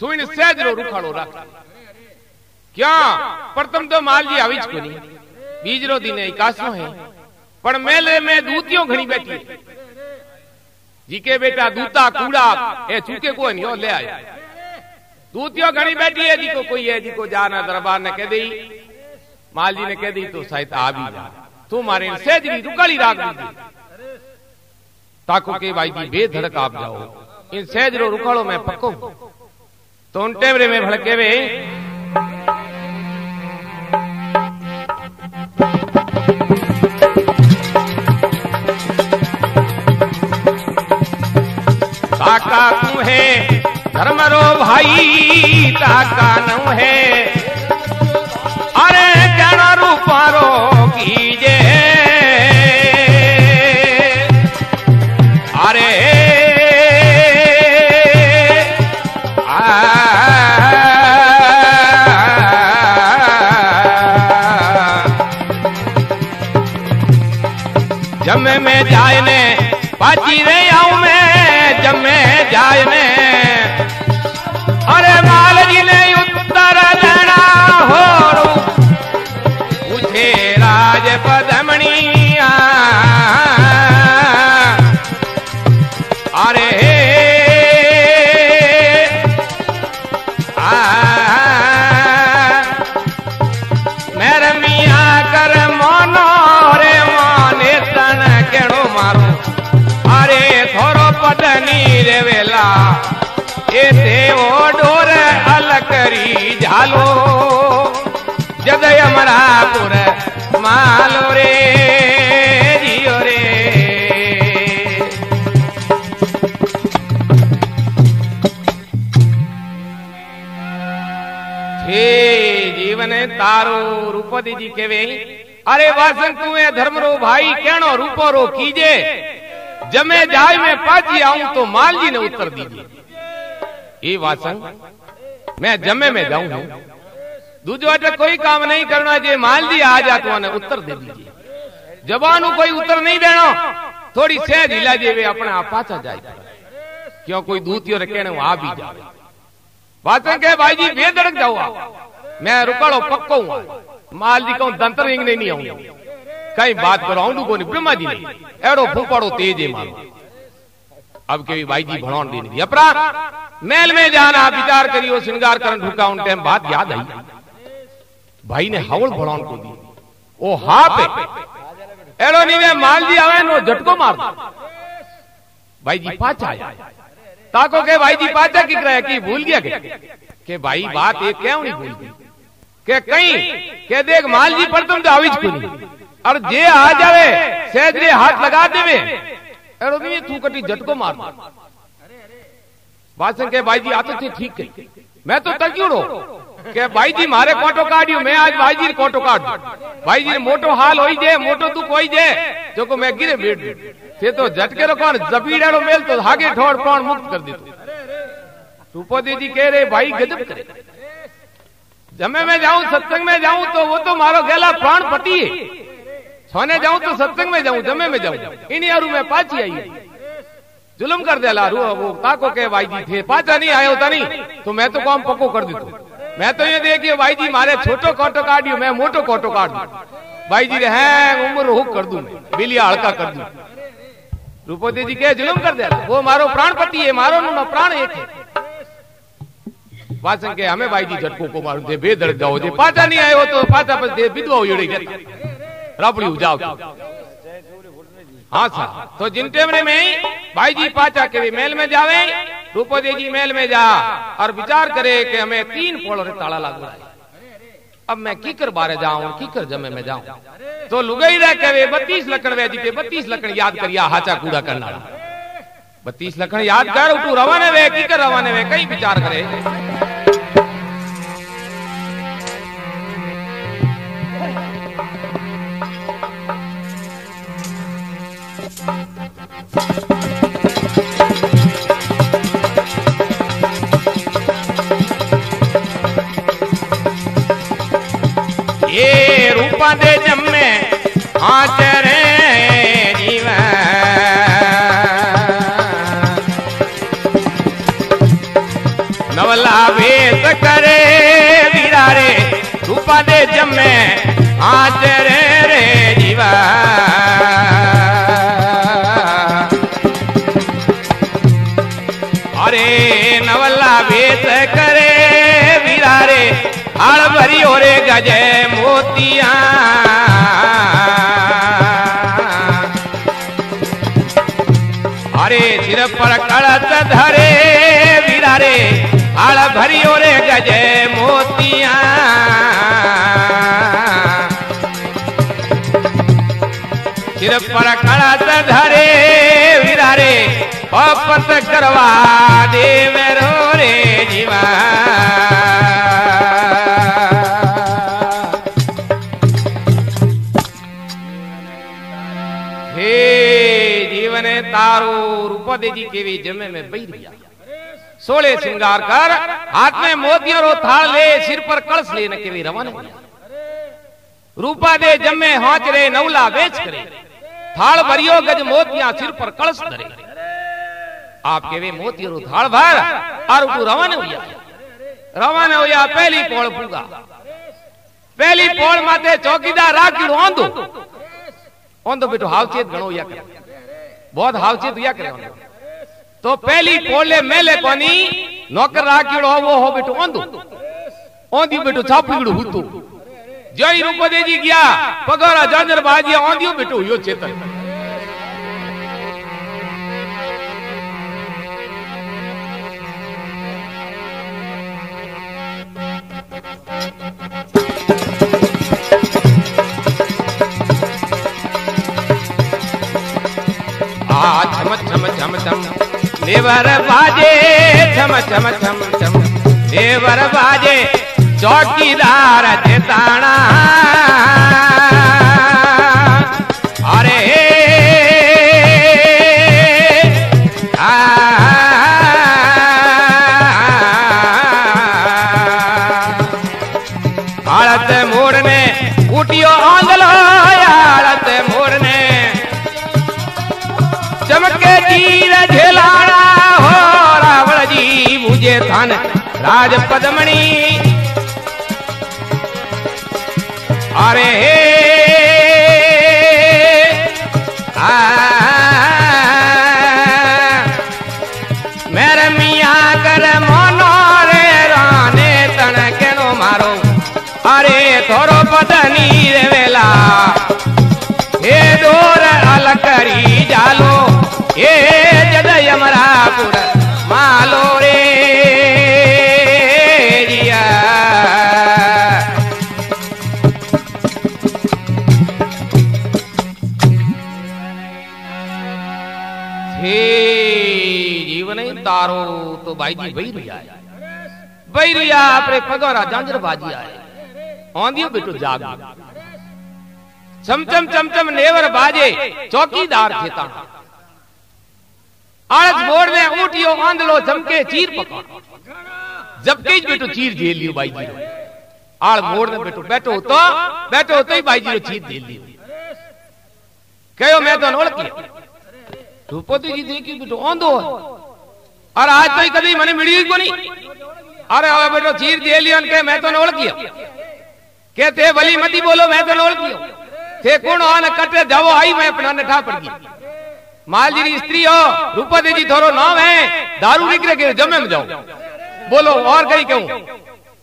तू इन सहज रो रुखाड़ो रख। क्या? प्रथम तो माल जी आविच को नहीं बीज रो दिन इकासो है। पर मेले में दूतियों घनी बैठी जीके बेटा दूता कूड़ा, ए चूके को नहीं हो ले आया। दूतियों घनी बैठी है, जिको कोई है, जिको जाना दरबार ने कह दी माल जी ने कह दी तो शायद आ भी जा। तू मारे सहज भी रुकाली राग दी ताको के भाई जी, बेधड़क आप जाओ। इन सहज रो रुखाड़ो मैं पक्को तो उन में भड़के वे। काका तू है, धर्मरो भाई ताका न है। अरे जन रूपारो कीजे। अरे जाए ने बाजी रे आऊ मैं जमे जाए ने मोदी जी केवे अरे वासन तू ए धर्मरो भाई कहो रूपो रो कीजे। जमे जाय में पाजी आऊँ तो माल जी ने उत्तर दीजिए ये वासन, मैं जमे में जाऊँ हूँ। दूजो अटे कोई काम नहीं करना जे माल जी आ जा तो उत्तर दे दीजिए जवानू कोई उत्तर नहीं देना थोड़ी सहज हिला जे वे अपने आप पाचा जाए। क्यों कोई दूतियों और कहने आ भी जावे वासन कहे भाई जी बेदड़क जाओ आप। मैं रुकड़ो पक्को हूँ। माल जी कहूँ दंतर इंग नहीं आऊँगा। कई बात करो, आऊँ को नहीं ब्रह्मा जी एड़ो फूफाड़ो तेज है मारो अब के भाई जी भड़ौन देने दी अपरा, महल में जाना, विचार करियो, श्रृंगार करन ढुका उन टाइम बात याद आई। भाई ने हवल भड़ौन को दी। ओ हा। पे एड़ो नहीं वे माल जी आवे नो झटको मार भाई जी पाचा आया। ताको के भाई जी पाचा की कराया की भूल गया के के भाई बात ये क्यों नहीं भूल गई? के कहीं, के देख माल जी पर तुम तो को नहीं और जे आ जावे सहजरे हाथ लगा देवे। तू कटी झटको मार। दो वासन के भाई जी आते थे, ठीक है। मैं तो तकियोड़ो के भाई जी मारे कोटो काढ़ियो, मैं आज भाई जी कोटो काढ़ भाई जी मोटो हाल होई जे मोटो तू कोई जे जो को मैं गिरे बैठ थे तो झटके रो कौन, जबीड़ेड़ो मेल तो हागे ठोड़ कौन मुक्त कर दीतो। रूपोदे जी कह रहे भाई गजब करे जमे में जाऊँ सत्संग में जाऊँ तो वो तो मारो गेला प्राण पति है। सोने जाऊँ तो सत्संग में जाऊँ, जमे में जाऊँ। इन्हीं अरु में पाची आई जुलम कर दे लारू वो ताको के भाई जी थे पाचा नहीं आया होता नहीं। तो मैं तो काम पक्को कर दीतो मैं तो ये देखिए भाई जी मारे छोटो कोटो काटियो मैं मोटो कोटो काट दू भाई जी है उम्र हुक कर दू बिलिया हड़का कर दू। रूपोदे जी के जुलम कर दे वो मारो प्राणपति है, मारो प्राण एक है। वासन के हमें भाई जी झटको को मारू दे बेदड़ जाओ दे पाचा नहीं आयो तो पाचा पर दे विधवा उड़ी गई रापड़ी जाओ हाँ सर तो जिन टेमरे में भाई जी पाचा के मेल में जावे रूपदे जी मेल में जा और विचार करे कि हमें तीन पोल ताला लग है अब मैं कीकर बारे जाऊँ कीकर जमे में जाऊँ। तो लुगई रह के बत्तीस लकड़ वे जीते बत्तीस लकड़ याद करिया हाचा कूड़ा करना। बत्तीस लकड़ याद कर उठू रवाने वे कीकर रवाने वे कई विचार करे। ये रूपा दे जम्मे हाथ रे जीवन नवला वेश करे वीरा रे रूपा दे जमे हाथ रे जीवा। अरे नवला वेश करे वीरा रे भरी ओरे गजे मोतिया। अरे सिर पर कड़त धरे वीरा रे हाल भरी ओरे गजे मोतिया। सिर पर कड़त धरे वीरा रे अपत करवा दे मेरो रे जीवा। सिंगारो रूपा जी केवी जमे में बैरिया सोले श्रृंगार कर, हाथ में मोती और थाल ले, सिर पर कलश लेने के भी रवाना रूपा दे जमे हाथ रे नौला बेच करे। थाल भरियो गज मोतिया सिर पर कलश धरे। आपके वे मोती और थाल भर, और तू रवाना हुआ रवाना हुआ पहली पोल पूगा पहली पोल माते चौकीदार राखी ओंदो ओंदो बेटो हावचेत गणो या कर। बहुत हावचेत या करे तो पहली पोले मेले कोनी, नौकर राखीड़ो वो हो बेटो, ओंदो। ओंदी बेटो छापीड़ो हुतो जय रूप देजी गया पगारा जाजर बाजिया ओंदियो बेटो, यो चेतन। आ छम छम छम छम बाजे छम छम छम छम। देवर बाजे चौकीदार चेताना राज पदमणि अरे आ, तो रिया बही रिया अपने पगोरा जांजर बाजी आए। औंदियो बेटो जाग। चमचम चमचम नेवर बाजे, चौकीदार थेता आळस बोर्ड में ऊटियो आंदलो चमके चीर पका। जबके बेटो चीर झेल लियो भाई जी आळ मोड़ में बेटो बैठो तो बैठो तो ही भाई जी चीर झेल लियो। कहो मैं तो नोड़ किया रूपति जी देखी बेटो आंदो और आज तो कभी मने मिली को नहीं। अरे बेटो, चीर झेल लियो के मैं तो नोड़ किया। कहते भली मती बोलो, मैं तो नोड़ किया। थे कौन आन कटे, जाओ, आई मैं अपना नठा पड़ गई मालजी स्त्री हो रूपति जी थोरो नाम है, दारू निकले के जमे में जाओ बोलो, और कहीं कहूँ?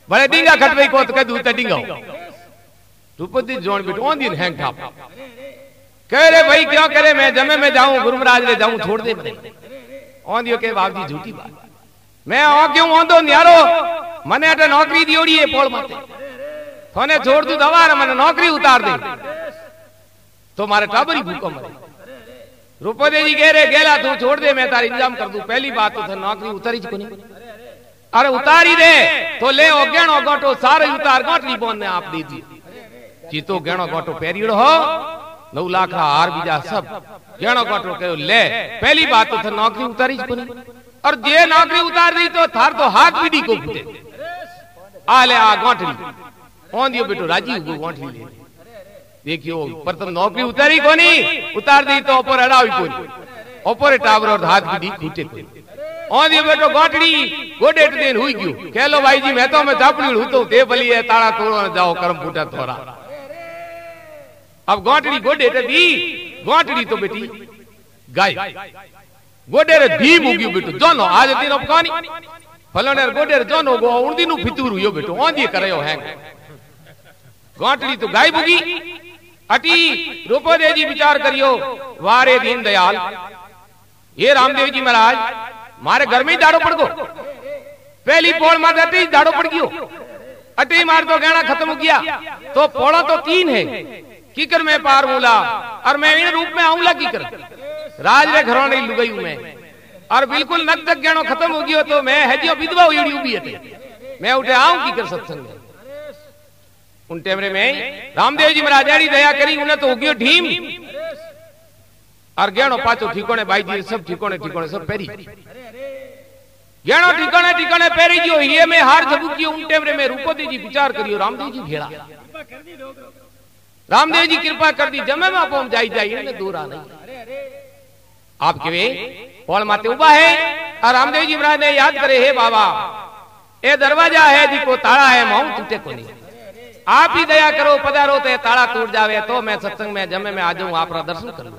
बड़े डिंगा खटवई को तो कह दूँ डिंगा रूपति जोन बिट ओंदी हैंग ठाप। कह रे, भाई, क्यों करे मैं जमे में जाऊँ गुरु महाराज ले जाऊँ, छोड़ दे मने ओंदियो के बाप जी झूठी बात। मैं ओ क्यों ओंदो न्यारो? मने अटे नौकरी दियोड़ी है पोल माते थोने छोड़ दू दवार मने नौकरी उतार दे। तो मारे टाबरी भूखो मरे। रूपदे जी कह रहे गेला तू छोड़ दे मैं तार इंतज़ाम कर दू। पहली बात तो नौकरी उतारी को अरे उतारी दे तो ले ओ गेणो गोटो सारे उतार गोटली बोन ने आप दी दी। जीतो गेणो गोटो पेरीड़ो हो नौ लाख हार बीजा सब। गेणो गोटो कहो ले पहली बात तो थे नौकरी उतारी को नहीं और जे नौकरी उतार दी तो थार तो हाथ बीड़ी को फूटे आ ले आ गोटली ओन दियो बेटो राजी को गोटली ले देखियो पर तुम नौकरी उतारी कोनी उतार दी तो ऊपर अड़ावी कोनी ऊपर टावर और हाथ बीड़ी फूटे कोनी ઓંધી બેટો ગોટડી ગોડેટ દઈને હુઈ ગયું કેલો ભાઈજી મેં તો મેં ચાપડી હું તો તે ભલી તાળા તોડવા જાઓ કરમ ફૂટા થોરા अब गोटड़ी गोडे दी गोटड़ी तो बेटी गाय गोडे रे धी मुग्यू बेटो। जोनो आज दिन अपकानी फलने गोडे रे जोनो गो उंदी नु फितूर यो बेटो ओंदी करयो है गोटड़ी तो गाय बुगी अटी रूपो दे जी विचार करियो, वारे दीन दयाल। ये रामदेव जी महाराज, मारे घर में दाड़ो पड़ गो पहली पोल मार अटे दाड़ो पड़ गयो। अटे मार तो गहना खत्म हो गया तो पोड़ा तो तीन है। कीकर मैं पार बोला और मैं इन रूप में आऊँगा कीकर। राज रे घरों नहीं लुगई हूँ मैं। और बिल्कुल नक तक गहनो खत्म हो गयो तो मैं हजियो विधवा हुई उबी हटे मैं उठे आऊँ कीकर सत्संग। में उन टेमरे में रामदेव जी महाराजाड़ी दया करी, उन्हें तो उगियो ढीम। और गहनो पाचो ठिकोने बाई जी सब ठिकोने ठिकोने सब पेरी। गहनो ठिकोने ठिकोने पेरी जो ये में हार जबुकियो उन टेमरे में रूपोदी जी विचार करियो, रामदेव जी भेड़ा रामदेव जी कृपा कर दी जमे में आप जाई जाई ने दूर आ नहीं। आप के पोल माते उबा है, और रामदेव जी महाराज ने याद करे, हे बाबा, ए दरवाज़ा है जी को ताला है, माऊ टूटे को नहीं। आप ही दया करो, पधारो तो ताला टूट जावे तो मैं सत्संग में जमे में आ जाऊँ आप दर्शन कर लू।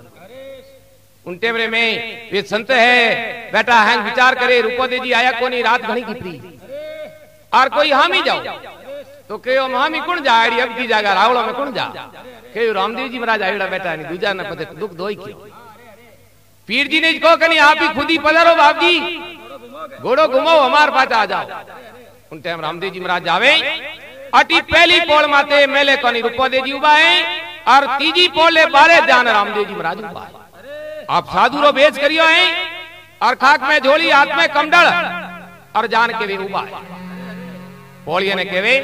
उन टेमरे में वे संत है बेटा है, विचार करे रूपोदे जी आया कोनी, रात घनी की और कोई हम ही जाओ। तो कहो मामी कौन जा? अड़ी अब की जागा रावड़ो में कौन जा? कहो रामदेव जी महाराज आयड़ा बैठा नहीं दूजा न पते दुख दोई क्यों पीर जी ने कहो कनी आप ही खुद ही पधारो बाप जी घोड़ो घुमाओ हमार पास आ जाओ उन टाइम रामदेव जी महाराज जावे अटी पहली पोल माते मेले कोनी रूपोदे जी उबा है और तीजी पोले बारे जान रामदेव जी महाराज उबा है आप साधु रो बेच करियो है और खाक में झोली हाथ में कमडल और जान के भी उबा है પોળીએ ને કહેવે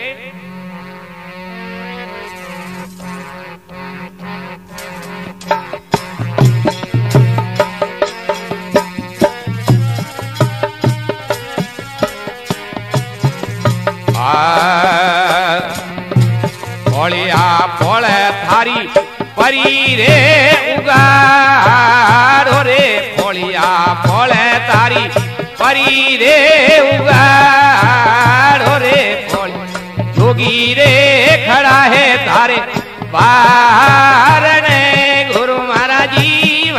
પોળિયા પોળે થારી પરી રે ઉગાડો રે પોળિયા પોળે તારી પરી રે ઉગાડો रे खड़ा है तारे। वारण गुरु महाराज जी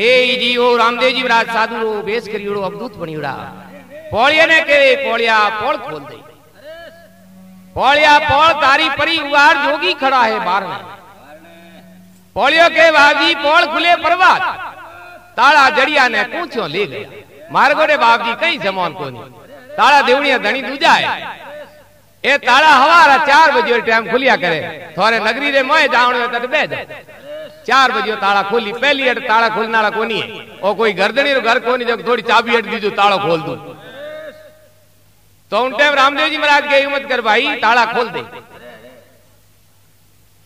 थे जी ओ रामदेव जी महाराज साधु रो बेस करियोड़ो अवधूत बनियोड़ा पोलिया ने के पोलिया पोल खोल दे पोलिया पोल तारी परी उगार जोगी खड़ा है बाहर में पोलियो के बाबजी पोल खुले परवात ताला जड़िया ने पूछो ले गया मारगोड़े बाबजी कई जमान को नहीं ताला देवड़िया धनी दूजा है ए ताला हवारा चार बजे टाइम खुलिया करे थोड़े नगरी रे मोए जावण तट चार बजे ताला खोली, पहली अट ताला खोलने वाला कोनी है? और कोई गर्दनी रो घर कोनी जब थोड़ी चाबी अट दीजो, ताला खोल दू। तो उन टाइम रामदेव जी महाराज के हिम्मत कर, भाई, ताला खोल दे।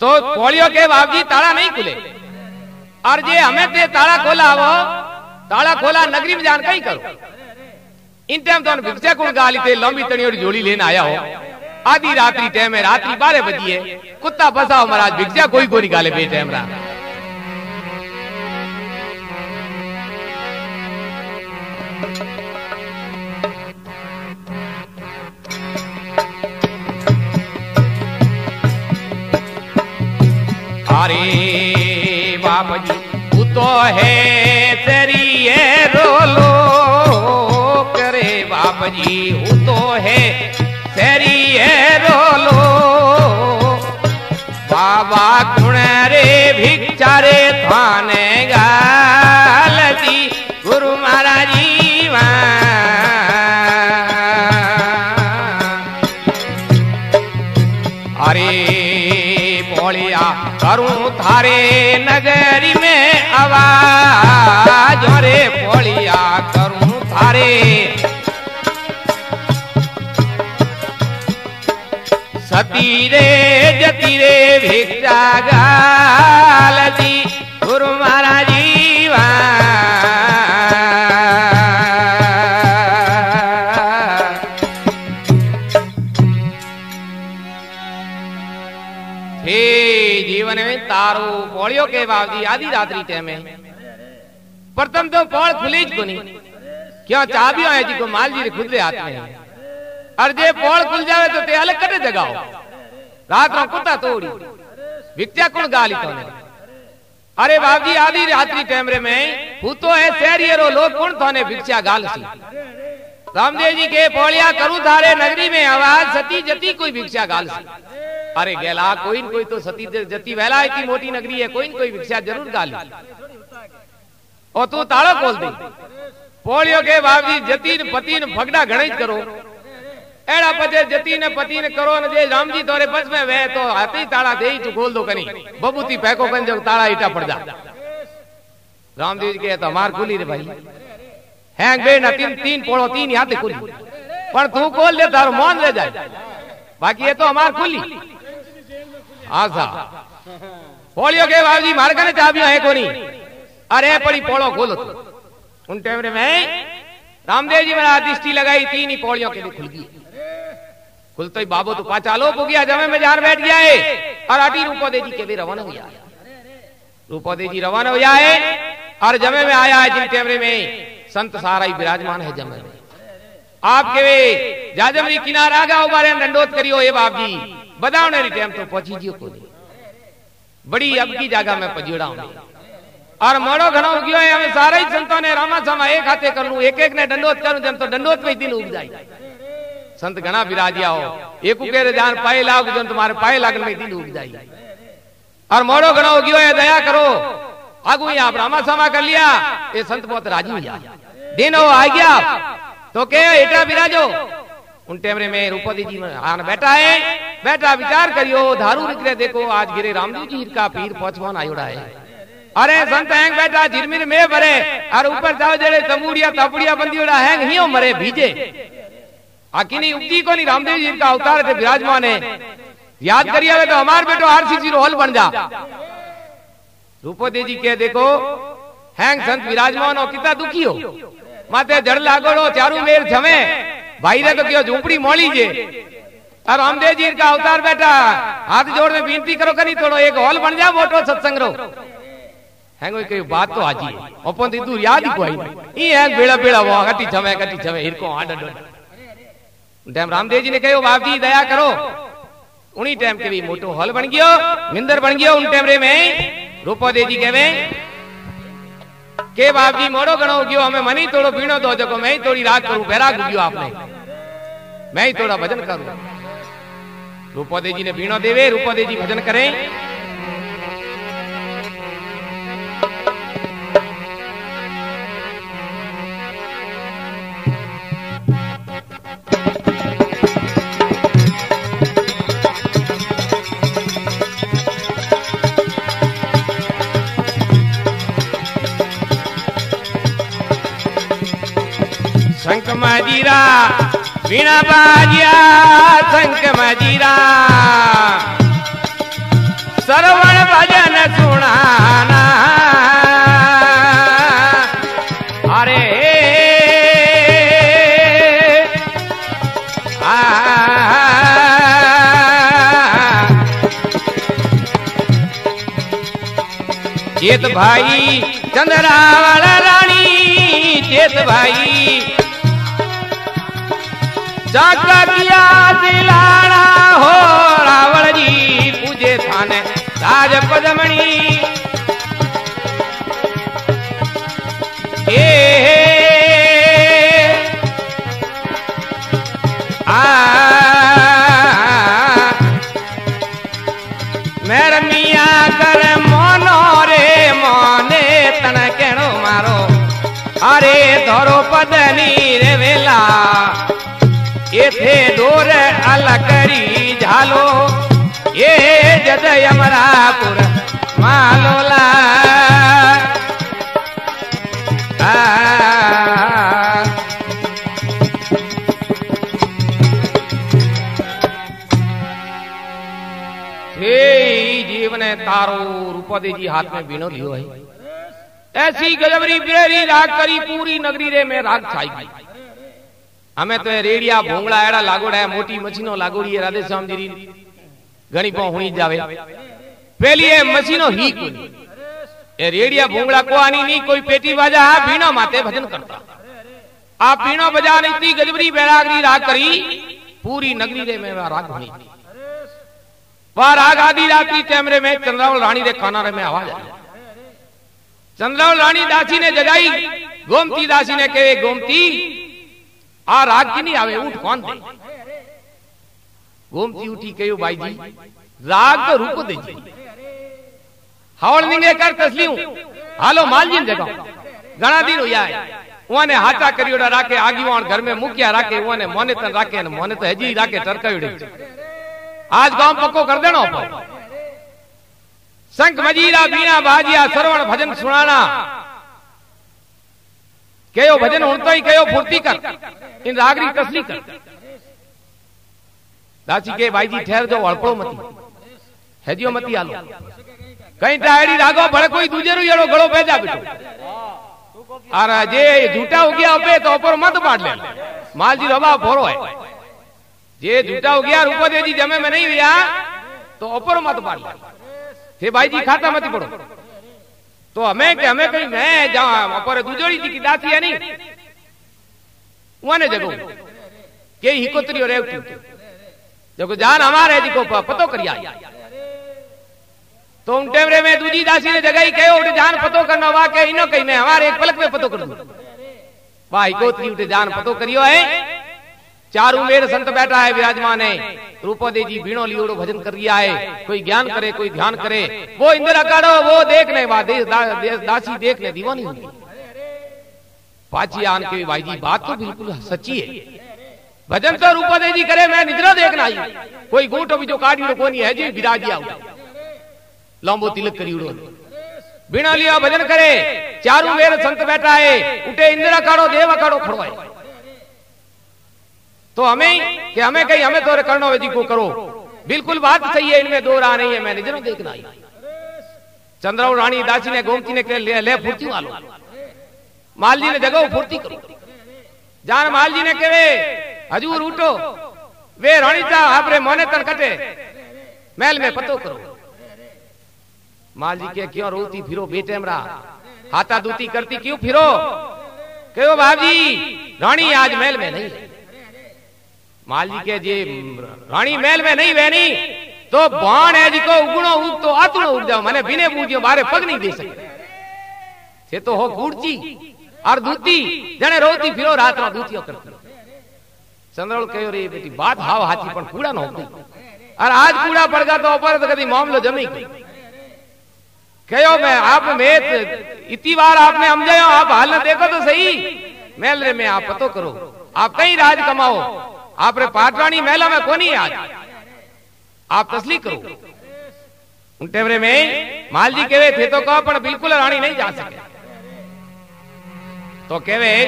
तो पोलियो के बाबजी ताला नहीं खुले। और जे हमें ते ताला खोला वो, ताला खोला नगरी में जान कहीं करो। इन टाइम तो भिक्षा कुण गाली थे लंबी तनी और जोड़ी लेने आया हो। आधी रात्रि टाइम है, रात्रि बारह बजी है। कुत्ता हो महाराज, भिक्षा कोई को निकाले बे टाइम रहा अरे बाप जी तू तो है तेरी ये रोलो करे बाप जी वो तो है तेरी ये रोलो। बाबा करूँ नगरी में आवाज़ रे पोलिया करूँ थारे। सती रे जती रे भिक्षा गुरु महाराज जीवा हे जीवन में तारो पोलियो के बावजी आधी रात्रि टाइम में प्रथम तो पोल खुली ज कोनी क्यों चाबियो है जी को माल जी खुद ले हाथ में और जे पोल खुल जावे तो ते अलग कटे जगाओ। रात रो कुत्ता तोड़ी। भिक्षा कौन गाली तो अरे बाबजी, आधी रात्रि टाइम रे में भूतो है, शहरियरो, लोग कौन थाने भिक्षा गाल सी? रामदेव जी के पोलिया करू थारे नगरी में आवाज़, सती जती कोई भिक्षा गाल सी? अरे गेला, कोई न कोई तो सती जती वेला इतनी मोटी नगरी है, कोई न कोई भिक्षा ज़रूर गाली और तू ताला खोल दे। पोलियो के बाबजी जती न पति न फगड़ा घणे करो। एड़ा पचे जती ने पति ने करो, न जे राम जी तोरे बस में वे तो हाथी ताला दे तू खोल दो कनी। बबूती पैको कन जब ताला ईटा पड़ जा। राम जी के तो मार खुली रे भाई। हैंग बे ना तीन तीन पोड़ो तीन याद खुली। पर तू खोल दे, तारो मान ले जाए। बाकी ये तो हमार खुली। पोलियो के बाबूजी, मार कने चाबियाँ है कोनी अरे, पड़ी पोड़ो खोलो उन टाइम में रामदेव जी मेरा दृष्टि लगाई, तीन ही पौड़ियों के खुल गई। खुल तो बाबू तो पाचा लो गया जमे में जार बैठ गया है। और आटी रूपोदे जी के भी रवाना हो गया। रूपोदे जी रवाना हो जाए और जमे में आया है, जिन कैमरे में संत सारा ही विराजमान है जमे में। आपके वे जाजमरी किनारा आगा उबारे दंडोत करियो, ए बाप जी बताओ ने टाइम तो पहुँची जियो को बड़ी अब की जगह में पजीड़ा हूँ और मोड़ो घणो उगियो है हमें सारे ही संतों ने रामा सामा एक हाथे कर लू एक एक ने दंडोत करूँ जन तो दंडोत में दिन उग जाए संत घना विराजिया हो एक के जान पाए लाग जन तुम्हारे पाए लागन में दिन उग जाए और मोड़ो घणो उगियो है दया करो। आगू ही आप रामा सामा कर लिया ये संत बहुत राज़ी हुआ दिन हो आ गया तो के एटा विराजो उन टेमरे में रूपदी जी आन बैठा है। बैठा, विचार करियो, धारू निकले, देखो, आज गिरे रामजी जी का पीर पहुंचवान आयोड़ा है। अरे, संत हैंग बैठा, झिरमिर में भरे और ऊपर जाओ जेड़े तमूड़िया तपड़िया बंदीड़ा हैंग हियो मरे, भीजे। आकिनी उक्ति को नहीं, रामदेव जी का अवतार थे, विराजमान है। याद करिए तो हमार बेटो आरसीसी रोहल बन जा। रूपोदे जी के देखो, हैंग संत विराजमान हो, कितना दुखी हो। माते जड़ लागोड़ो, चारू मेर जमे भाई ने तो क्यों झूपड़ी मोली जे। और रामदेव जी का अवतार बैठा। हाथ जोड़ में विनती करो करी थोड़ो, एक हॉल बन जा मोटो सत्संग रो हैंगो के बात तो आजी है। अपन तो दूर याद ही कोई ई है बेड़ा बेड़ा, वो जमे छवे जमे हिर को आड डो डैम रामदेव जी ने कहयो, बाप जी, दया करो। उन्हीं टाइम के भी मोटो हॉल बन गयो, मिंदर बन गयो उन टाइम रे में। रूपा देवी जी कहवे के बाप जी मोड़ो गणो गयो हमें मनी तोड़ो पीणो दो जको मैं ही थोड़ी राग करू बैराग गयो आपने मैं ही थोड़ा भजन करूँ देवे दे जी ने बिना बाजिया शंख मजीरा। श्रवण भजन सुनाना। अरे। चेत भाई चंद्रावल रानी चेत भाई जग किया हो, रावण जी पूजे थाने, राज पदमणी। हे तन कहणो मारो। अरे धरो पदनी એથે દોર અલ કરી ઝાલો ये जद यमरापुर मालोला जीव ने तारो रूपदे जी हाथ में बीणो लियो है ऐसी गजबरी बिरेरी राग करी पूरी नगरी रे में हमें तो रेडिया भोंगड़ा एड़ा लागोड़ा है मोटी मशीनो लागोड़ी है राधे श्याम जी घणी पो हुई जावे पहली ये मशीनो ही कोई ए रेडिया भोंगड़ा को आनी नहीं कोई पेटी बाजा है बीना माते भजन करता आप बीना बजा नहीं थी गजबरी बैरागरी राग करी पूरी नगरी रे में राग होनी वह राग आदि रात्रि कैमरे में चंद्रावल रानी रे काना रे में आवाज़ आई चंद्रावल रानी दासी ने जगाई गोमती दासी ने कहे गोमती आ राग की नहीं आवे ऊट कौन दे गोमती उठी कहो भाई जी राग तो रूप दे जी हवल निंगे कर तस्लीम हालो मालजीन जगह घना दिन हो जाए उन्हें हाथा करियोड़ा राखे आगी वहाँ घर में मुकिया राखे उन्हें मोने तन राखे मोने तो हजी राखे टरकायोड़े आज गाँव पक्को कर देना शंख मजीरा बीना बाजिया सरवण भजन सुनाना कयो भजन उड़ता ही कयो फुर्ती कर। इन रागरी तसली कर। दासी के भाई जी, ठहर जो अड़पड़ो मती हैजियो मती आलो। कहीं टायड़ी रागो भड़े कोई दूजे रो येड़ो गड़ो भेजा बेटो। और जे झूठा हो गया पे तो ऊपर मत बांट ले। माल जी रबा फोरो है। जे झूठा हो गया, रूपो दे जी जमे में नहीं हुआ तो ऊपर भाई तो हमें के हमें कहीं मैं जाऊँ ऊपर दूजोड़ी जी की दासी है नहीं। वने जगो के ही कोतरी रेवती देखो, जान हमारे जी को पतो करिया तो उन टेमरे में दूजी दासी ने जगह ही कहो, उठे जान पतो करना वाह के इनो कहीं मैं हमारे एक पलक में पतो कर दू। वाह कोतरी उठे जान पतो करियो, है? चारू उमेर संत बैठा है विराजमान है। रूपोदे जी बीणो लियोड़ो भजन कर रिया है कोई ज्ञान करे कोई ध्यान करे। वो इंदिरा काढ़ो वो देखने देश दा, देश दासी देखने दीवानी होगी। पाची आन के भाई जी बात तो बिल्कुल सच्ची है। भजन तो रूपोदे जी करे मैं निद्रा देखना आई। कोई गोटो भी जो काढ़ी कोनी है जी विराजी आओ लंबो तिलक करी उड़ो। बिना लिया भजन करे चारू मेर संत बैठा है। उठे इंदिरा काढ़ो देव काढ़ो खड़ो है। तो हमें कि हमें कहीं हमें तो करना जी को करो। बिल्कुल बात सही है इनमें दो राह नहीं है मैंने ज़रूर देखना आई चंद्राव रानी दासी ने गोमती ने ले, ले फुर्ती माल जी ने जगह फुर्ती करो। जान माल जी ने कहे हजूर उठो। वे रानी चा आपरे मोने तन कटे। महल में पतो करो। माल जी के क्यों रोती फिरो बेटे मरा हाथा दूती करती क्यों फिरो? कहो भाभी रानी आज महल में नहीं माल जी के जे रानी महल में नहीं बहनी तो बाण है जी को उगणो उग तो आतुणो उग जाओ मैंने बिने बूझियो बारे पग नहीं दे सके से तो हो गुड़ची और दूती जने रोती फिरो रात में दूतियो करती चंद्रोल कहो रे बेटी बात हाव हाथी पण कूड़ा न होती और आज कूड़ा पड़ गया तो ऊपर तो कभी मामलो जमी गई कहो मैं आप में इतनी बार आपने हम जाओ आप हाल न देखो तो सही महल रे में आप पतो करो आप कहीं राज कमाओ आपरे पाटरानी मेला में कोनी आज आप तसली करो उन टेमरे में माल जी कहे थे तो कहो पर बिल्कुल रानी नहीं जा सके तो कहे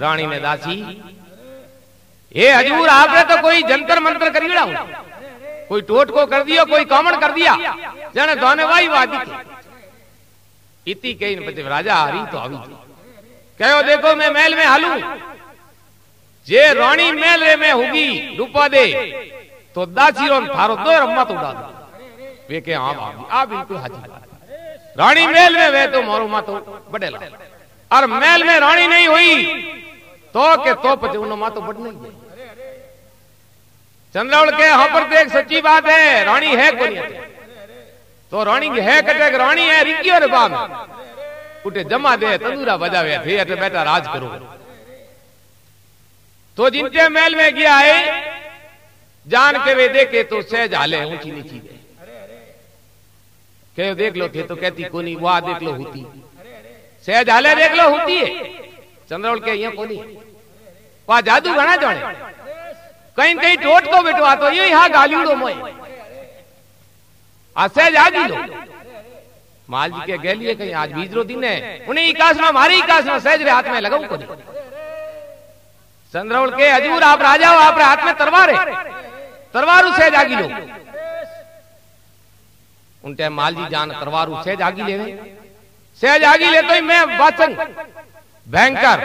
राणी ने दासी ए हजूर आपने तो कोई जंतर मंत्र करी कोई टोटको कर दियो कोई कॉमन कर दिया जने दोने वाई वादी थी इति कही पति राजा आ रही तो आवी कहो देखो मैं महल में हलू जे रानी महल में होगी रूपा दे तो दासी रोन थारो दो रम्मा तो उड़ा दो वे के आम आ बिल्कुल हाजी रानी महल में वे तो मारो मा तो बड़े ला और महल में रानी नहीं हुई तो के तो पचे उन मा तो बड नहीं गई। चंद्रावल के हाँ पर तो एक सच्ची बात है, रानी है कोनी तो रानी है कटे रानी है रिकी और बाम। उठे जमा दे, तंदूरा बजावे थे अटे बेटा राज करो। तो जिनके महल में गया है, जान के वे देखे तो सहज हाले ऊँची नीची दे। कहो, देख लो थे तो कहती कोनी, वाह देख लो, होती। होती है। चंद्रवल के यहाँ कोनी। वाह, जादू घना जाने कहीं कहीं टोट को बिटवा तो ये यहाँ गालियों मोए। आ सहज आगी लो। माल जी के गैलिए कहीं आज बीजरो दिन है। उन्हें इकास में मारी इकास में सहज रे हाथ में लगाऊ को चंद्रवल के हजूर, आप राजा हो, आप हाथ में तलवार है। तलवार सहज आगी लो। उन टाइम माल जी जान तलवार सहज आगी ले सहज आगी ले तो मैं वाचन। भयंकर।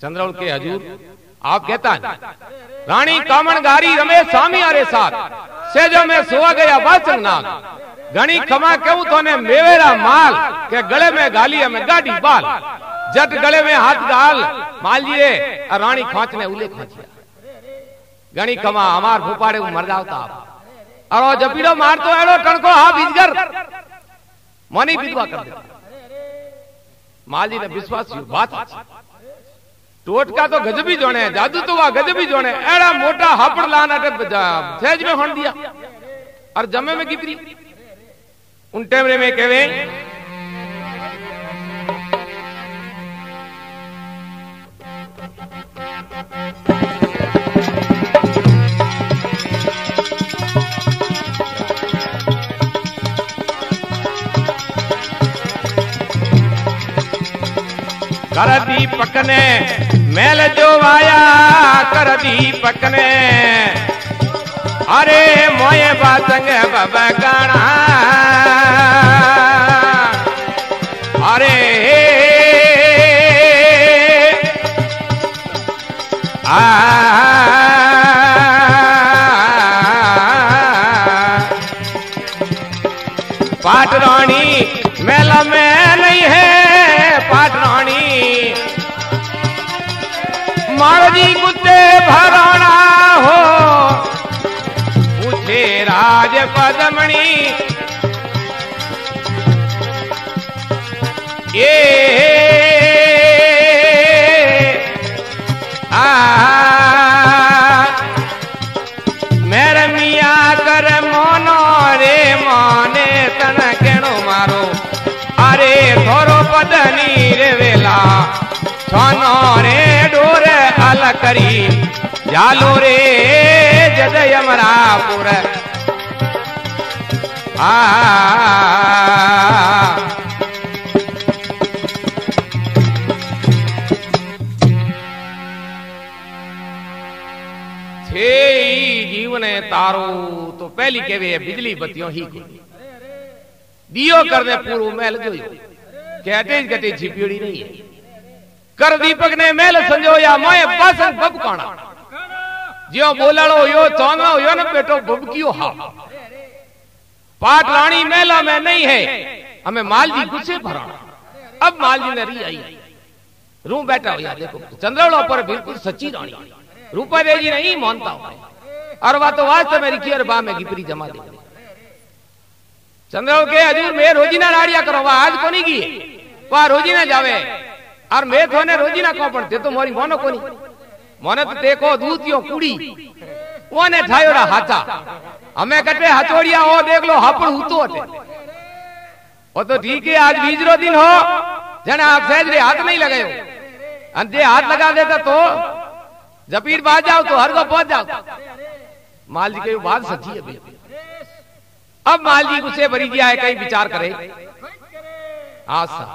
चंद्रवल के हजूर, आप कहता है, रानी कामण गारी रमेश स्वामी अरे साथ। सेजो में सोआ गया वाचन नाग। घनी खमा कहूँ तो ने मेवेरा माल, के गले में गाली में गाड़ी बाल। जट गले में हाथ गाल माल और रानी खांच ने उले खांचिया। घनी खमा हमार भूपाड़े मर जाता आप और जपीड़ो मार तो एड़ो टणको हा बीजगर। मनी विधवा कर देता। माली ने विश्वास बात टोटका तो गजबी जोड़े जादू तो वह गजबी जोड़े एड़ा मोटा हापड़ लान अटे सहज में हण दिया। और जमे में कितनी? उन टेमरे में कहवे कर दीपक ने मैल जो आया कर दीपक ने अरे मोए बातंग बबा गाना। अरे, आ छोनो रे, डोर अल करी। जालो रे, जद यमरापुर। आ जीवन तारो तो पहली केवे बिजली बत्तियों ही को दियो करने पूर्व महल जो कहते गते छिपियोड़ी नहीं है। कर दीपक ने महल संजोया मोए बासन बबकाना जियो बोलाड़ो यो चौनो यो न बेटो बबकियो हा पाट रानी मेला में नहीं है, हमें माल जी गुस्से भरा अब माल जी ने री आई। रू बैठा हो देखो, चंद्रवड़ा पर बिल्कुल सच्ची रानी रूपा दे जी नहीं मानता हो और वह तो वास्तव मेरी की बा में गिपरी जमा दे चंद्रव के हजूर मैं रोजीना लाड़िया करो वह आज कोनी की वह रोजीना जावे। और मैं थोने रोजीना को पण ते तो मोरी, मोनो कोनी। मोने तो देखो दूतियो कुड़ी ओने ठायोड़ा हाथा। हमें कटे हथोड़िया हो देख लो हापड़ हूतो हटे वो तो ठीक है, आज बीजरो दिन हो। जने आप सहज रे हाथ नहीं लगायो। अंधे हाथ लगा देता तो जपीर बाज जाओ तो हर को पहुँच जाओ। माल जी के बात सच्ची है अब माल जी गुस्से भरी गया है कहीं विचार करे। हाँ सर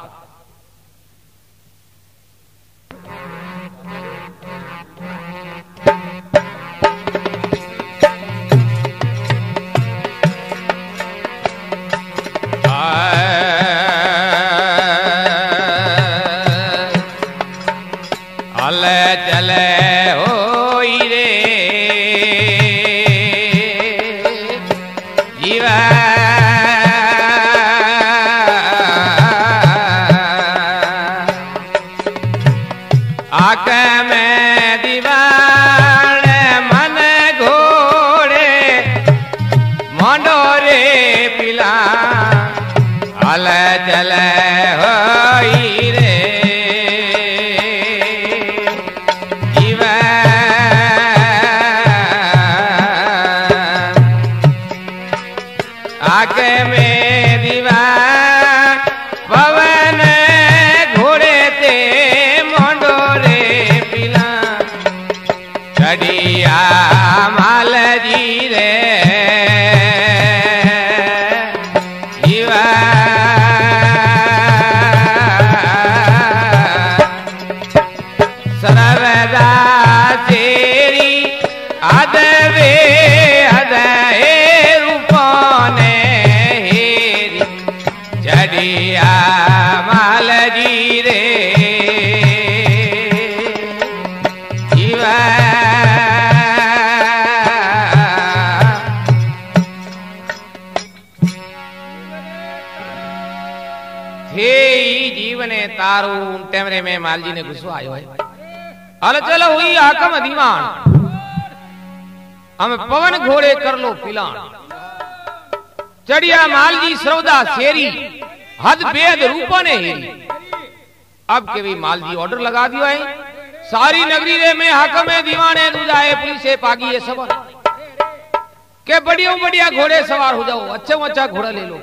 टेमरे में मालजी ने गुस्सो आयो है। हल चलो हुई हाकम दीवान हम पवन घोड़े कर लो पिलान। चढ़िया मालजी सौदा शेरी हद बेद रूपा ने हेरी। अब के भी मालजी ऑर्डर लगा दियो है। सारी नगरी रे में हाकम है दीवाने दूजाए पुलिस पागी ये सब। के बढ़िया बढ़िया घोड़े सवार हो जाओ अच्छा अच्छा घोड़ा ले लो।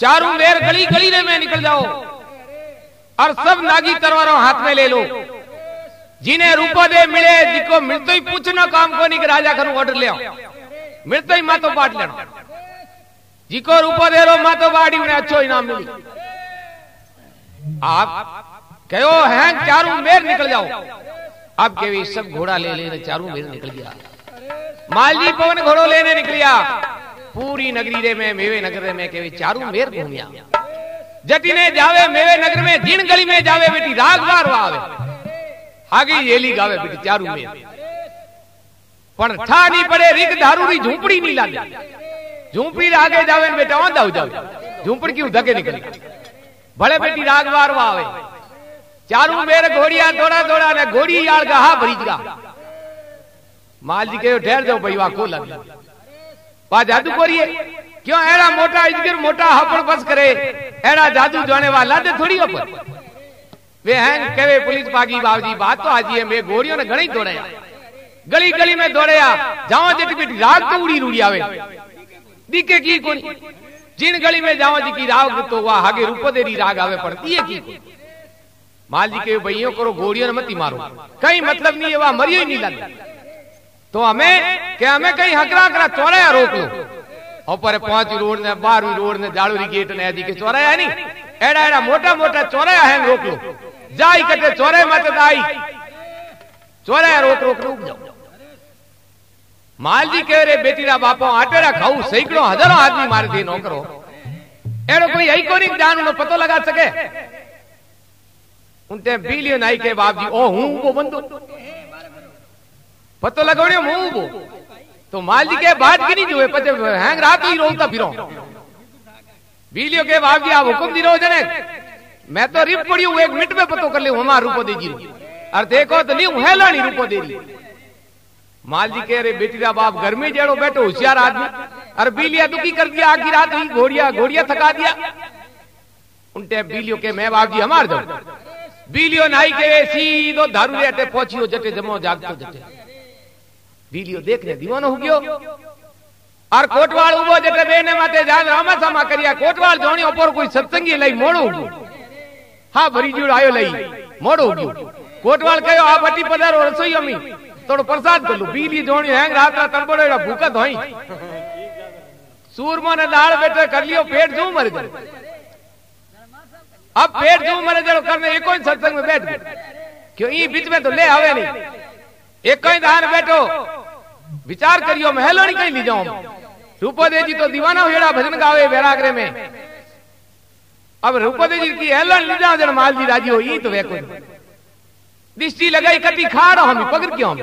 चारों मेर गली गली रे में निकल जाओ। और सब नागी तरवारों हाथ में ले लो। जिन्हें रूपो दे मिले जिको मिलते ही पूछना काम को नहीं कि राजा करूँ ऑर्डर ले मिलते ही मातो बांट लेना। जिको रूपो दे रो मातो बाड़ी उन्हें अच्छो इनाम मिली। आप कहो, हैं, चारों मेर निकल जाओ। अब के सब घोड़ा ले लेने चारों मेर निकल गया। मालजी पवन घोड़ो लेने निकलिया। पूरी नगरी रे में, मेवे नगर में के चारों मेर घूमिया। जटी ने जावे, मेवे नगर में जिन गली में जावे, बेटी, राग बार आवे। आगे येली गावे, बेटी, चारू में पण ठा नहीं पड़े रिक दारूरी झूपड़ी नहीं लागे झूपड़ी आगे जावे बेटा वहाँ जाओ जाओ झूपड़ी की धके निकली। भले बेटी, राग बार आवे। चारू मेरे घोड़िया दौड़ा दौड़ा ने घोड़ी यार गहा भरीज गा माल जी के ठहर जाओ, भाई को लग पा जादू कोरिए। क्यों एड़ा मोटा इजगिर, मोटा हपड़ बस करे? एड़ा जादू जाने वाला दे थोड़ी अपन वे हैं, कहे पुलिस पागी बाबजी, बात तो आज है मैं गोरियों ने घणी दौड़या। गली गली में दौड़या, जाओ जेटी बेटी राग तो उड़ी रूड़ी आवे। दिखे की कोनी जिन गली में जाओ जी की राग तो वह आगे रूप देरी राग आवे पड़ती है की माल जी के भैयों करो, गोरियों ने मती मारो। कहीं मतलब नहीं है, वह मरियो ही नहीं लग तो हमें क्या हमें कहीं हकरा हकरा चौराया रोक लो। ઉપર પાંચ રોડ ને બાર રોડ ને જાળુરી ગેટ ને હજી કે ચોરાયા નહીં? એડા એડા મોટા મોટા ચોરાયા હે રોકલો. જાય કટે ચોરાય માટે દાઈ ચોરાયા રોક રોક રૂક જાવ માલજી કહે રે બેટીના બાપો આટેરા ખાવું સૈકડો હજારો આદમી મારી દી નોકરો. એનો કોઈ આઈકોનિક જાન નો પતો લગા શકે? હું તે બિલિયન આઈ કે બાપજી ઓ હું ઊભો બંધો પતો લગાવણ્યો હું ઊભો तो माल जी के बात की नहीं जो है पचे हैंग रात ही रोलता फिरो। बीलियो के बाप जी आप हुक्म दी रहो जने। मैं तो रिप पड़ी हूँ एक मिनट में पतो कर लियो हमारा रूपो दे जी और देखो तो लियो हेलानी रूपो दे ली। माल जी कह रहे बेटी रा बाप, घर में जेड़ो बैठो, होशियार आदमी। और बीलिया दुखी कर दिया आखिर रात हुई, घोड़िया घोड़िया थका दिया। उन टाइम बीलियो के मैं बाप जी हमार जाऊ बीलियो नाई के, सीधो दारू अटे पहुंचियो जटे जमो, जागतो जटे। बीलियो देखने दीवानो हो गयो। और कोटवाल उबो जटे बेने माते जान रामा सामा करिया। कोटवाल जोणी ऊपर कोई सत्संगी लई मोड़ो। गयो हाँ भरी जुड़ आयो लई। मोड़ो गयो। कोटवाल कहो आ बटी पधारो, रसोई अमी। थोड़ो प्रसाद कर लो बीली जोणी हैंग रात रात तड़बड़ो एड़ा भूखा धोई। सूरमा ने दाल बेटे कर लियो, पेट जू मर गए अब पेट जू मरे जड़ो करने एक सत्संग में बैठ क्यों, ई बीच में तो ले आवे नहीं। एक ही दान बैठो विचार करियो नहीं कहीं ली जाऊँ रूपोदय जी तो दीवाना हुएड़ा भजन गावे बैरागरे में। अब रूपोदय जी की हेलो ली जाओ जन माल जी राज़ी हो ई तो वे कोई। दृष्टि लगाई कटी खाड़ो हम पकड़ क्यों हम?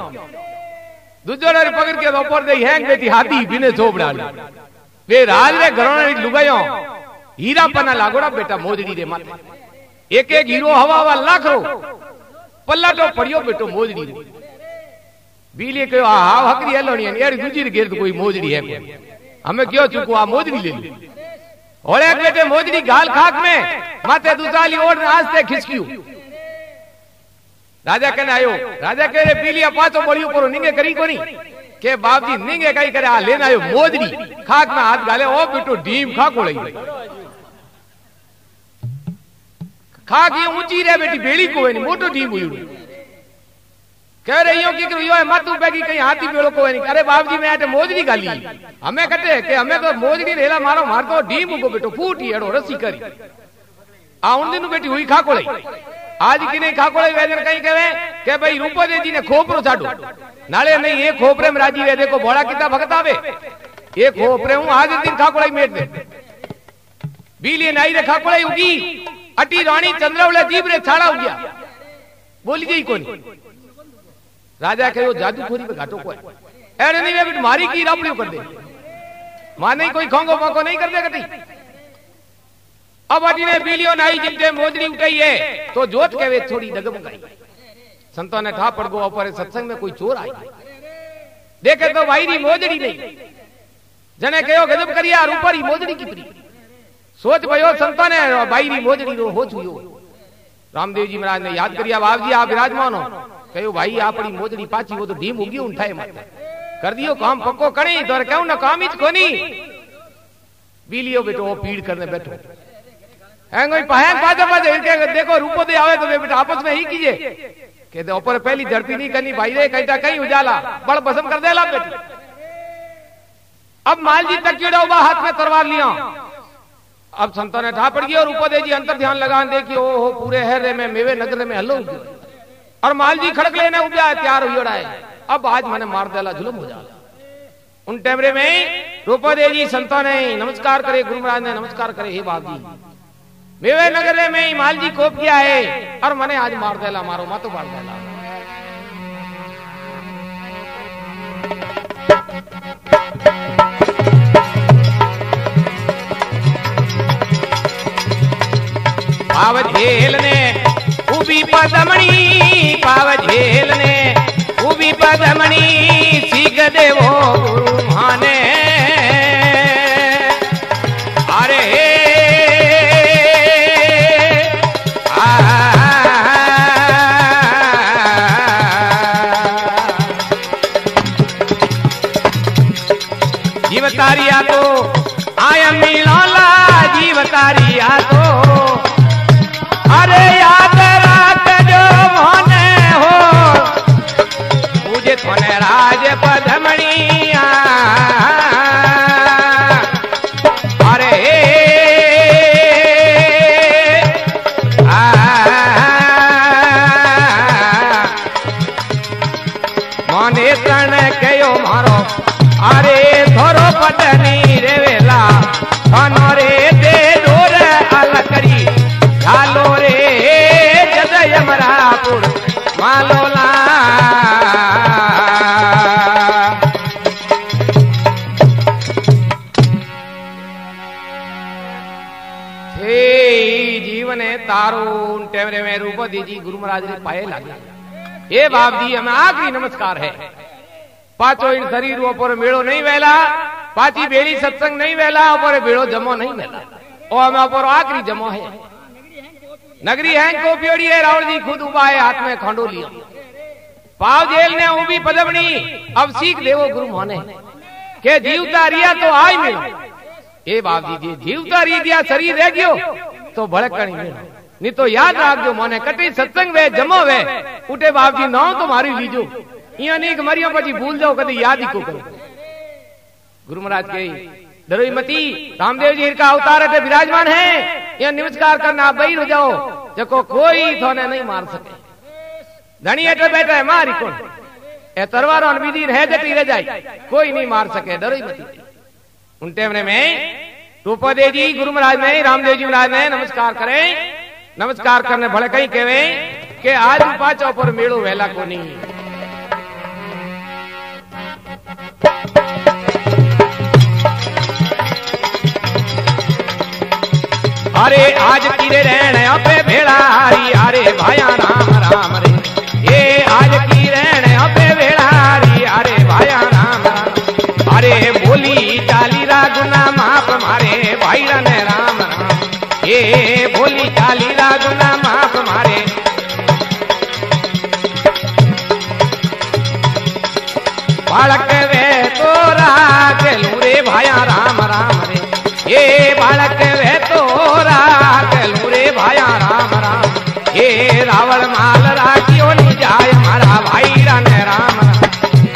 दूजो रे पकड़ के ऊपर दे हैंग बेटी हाथी बिने झोपड़ा वे राज रे घरों रे लुगायो। हीरा पना लागोड़ा बेटा मोजड़ी रे माथे। एक एक हीरो हवा हवा लाख रो पल्लाटो पड़ियो बेटो मोजड़ी रे। बीले कहो आ हाव हकरी हेलोनी है, यार दूजी रे गिरद कोई मोजड़ी है कोई। हमें क्यों चुको आ मोजड़ी ले ली। होले बेटे, मोजड़ी गाल खाक में, माथे दूसाली ओढ़ आस्ते खिसकियो। राजा कहने, आयो। राजा कह रहे पीली पाचो बड़ी ऊपर निंगे करी कोनी? के बाप जी निंगे कई करे, आ लेना आयो मोजड़ी। खाक में हाथ गाले ओ बेटो डीम खा को लई खाक ये ऊँची रे बेटी बेड़ी को नहीं मोटो डीम हुई कह रही हो कि यो है मातू बैगी कहीं हाथी बेड़ो को नहीं। अरे बाप जी, मैं आटे मोजड़ी गाली। हमें कटे के हमें तो मोजड़ी रेला मारो, मार तो डीम को बेटो, फूटी एड़ो रसी करी। आ, उन दिन बेटी हुई खा को लई आज की नहीं खाकोड़े वेदन कहीं कहे के भाई रूपोदय जी ने खोपरो छाड़ो नाले नहीं, ये खोपरे में राज़ी वे देखो बोड़ा कितना भगत आवे। ये खोपरे हूँ, आज दिन खाकोड़ा मेट दे। बीली नाई रे खाकोड़ा उगी, अटी रानी चंद्रवले जीव रे छाड़ा हो गया बोली गई कोनी? राजा कहो जादू खोरी पे घाटो को अरे नहीं वे मारी की रापड़ी कर दे। माने कोई खोंगो मोको नहीं कर दे कटी अब अटीने बीलियो नाई जिमटे मोजरी उठाई है तो जोत के वे थोड़ी डगमगाई। संतों ने ठा पड़ गो ऊपर सत्संग में कोई चोर आई। देखे तो भाई री मोजड़ी नहीं। जने कहो गजब करिया ऊपर ही मोजड़ी की प्री सोच भयो संतों ने भाई री मोजड़ी रो हो छुयो रामदेव जी महाराज ने याद करिया बाब जी आप विराजमान हो। कहो भाई आपड़ी मोजड़ी पाची वो तो ढीम उगी उठाए मत कर दियो काम कहूँ ना काम ही कोनी बीलियो बेटो वो पीड़ करने बैठो हैंगोई पहन पाजे पाजे इनके देखो रूपो दे आवे तो बेटा आपस में ही कीजिए के दे ऊपर पहली धरती नहीं करनी भाई रे कहीं कहीं उजाला बड़ बसम कर देला बेटी अब माल जी तक उबा हाथ में तरवार लिया अब संतों ने ठा पड़ गई और उपदे जी अंतर ध्यान लगा देखिए ओ हो पूरे हरे में मेवे नगर में हलो और माल जी खड़क लेने उपजा तैयार हुई है अब आज मैंने मार देला जुलम हो जाला उन टेमरे में रूपदे जी, संतों ने नमस्कार करे, गुरु महाराज ने नमस्कार करे, हे जी। मेवे नगर में हिमाल जी कोप किया है, और मैंने आज मार देला मारो, मा तो मार देला पाव झेल ने उबी पदमणी पाव झेल ने उबी पदमणी सीख देवो गुरु ટેવરે મેં રૂપ દીજી ગુરુ મહારાજ ને પાયે લાગે એ બાપજી અમે આખરી નમસ્કાર હે પાછો इन શરીર ઉપર મેળો નહીં વહેલા પાછી બેડી સત્સંગ નહીં વહેલા ઉપર ભેળો જમો નહીં વહેલા ओ हमें ऊपर आखिरी जमो है नगरी है को प्योड़ी है रावण जी खुद उबा है हाथ में खंडो लिया पाव जेल ने उबी पदमणी अब सीख देवो गुरु मोने के जीवता रिया तो आय मिलो ए बाप जी जी जीवता री दिया शरीर रह गयो तो भड़कणी मिलो नहीं तो याद રાખજો મને કટી સત્સંગ વે જમો વે ઉઠે બાપજી ન તો મારી લીજો અહીંયા નહીં કે મર્યો પછી ભૂલ જાઓ કદી યાદ ही को करो गुरु महाराज के डरोई मती रामदेव जी का अवतार अटे विराजमान है यह नमस्कार करना आप बही हो जाओ जको कोई थोने नहीं मार सके धनी अटे बैठा है मारी कौन ए तरवार और विधि रह जटी रह जाए कोई नहीं मार सके डरोई मती उन टेमने में रूपदे जी गुरु महाराज ने रामदेव जी महाराज ने नमस्कार करे नमस्कार करने भले कहीं कहे के आज पाचो पर मेड़ो वेला को नहीं अरे आज किरे रहने अपे भेड़ारी अरे भाया राम राम रे। ये आज की रहने अपे भेड़ारी अरे भाया राम अरे बोली चाली रा गुना माप मारे, भाई राम राम ये रा बालक वे तो राखलू रे भाया राम राम रे। बालक वे तो राखलू रे भाया राम राम ये रावण माल राखियो नी जाय, मारा भाई राम राम।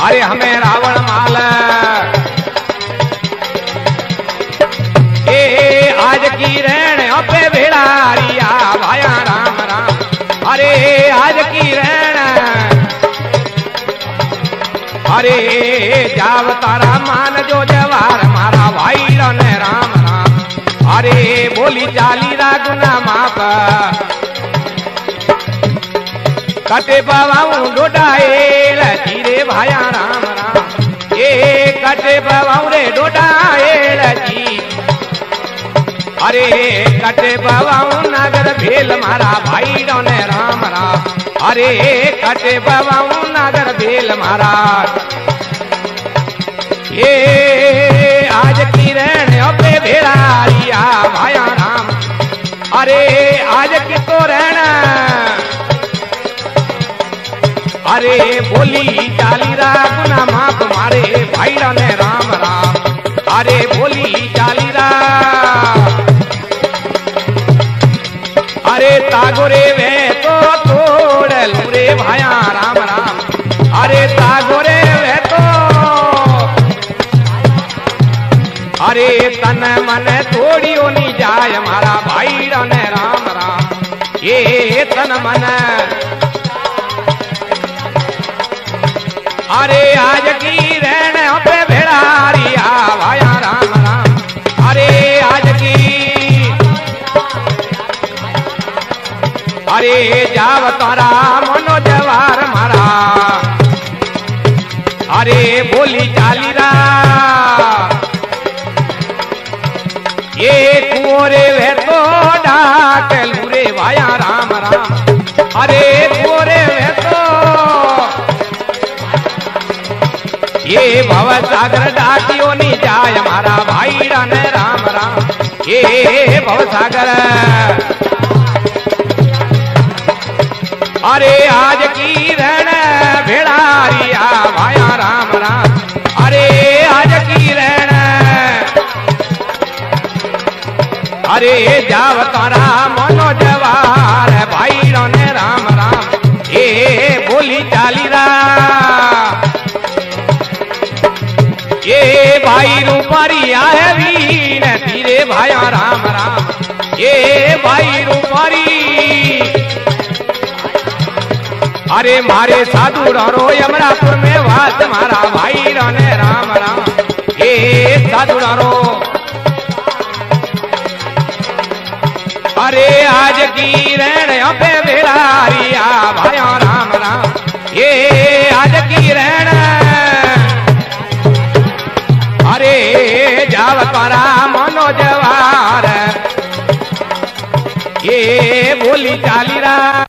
अरे हमें रावण माल अरे जाव तारा मान जो जवार, मारा भाई रन राम राम अरे, बोली चाली रागुना माप। कटे बाबाऊ डोडाएल धीरे भाया राम राम ए, कटे बाबाऊ रे डोडाएल जी अरे, कटे बाबाऊ नगर भेल, मारा भाई रन राम राम अरे कटे बाबाऊ नगर भेल महाराज। ये आज की रहने अपे भेड़ारिया, भाया राम। अरे, आज की तो रहना अरे, बोली चाली गुना माप मारे भाई ने राम राम। अरे, बोली चाली अरे, तागोरे वे भाया, राम राम। अरे तागोरे वे तो। अरे तन मन थोड़ी होनी जाय, मारा भाई रने राम राम। ये तन मन। अरे आज की अरे जाव तारा मनो जवार मारा। अरे, बोली चाली रा। ये कुरे वे तो डाक लूरे भाया राम राम। अरे कुरे वे तो ये भव सागर डाकियो नी जाय हमारा भाई रन राम राम। ये भव सागर अरे आज की रण भेड़ारिया भाया राम राम। अरे आज की रण अरे जाव तारा मनो जवार भाई रोने राम राम। ए, बोली चाली रा। ये भाई रूपारिया है वीर, धीरे भाया राम राम। ये भाई रूपारी अरे मारे साधु रो यमरापुर में वास मारा, भाई रने राम राम। ए साधु रो अरे आज की रण पे बेड़ारिया भाया राम राम। ये आज की रण अरे जाव परा मनो जवार ये बोली चाली रा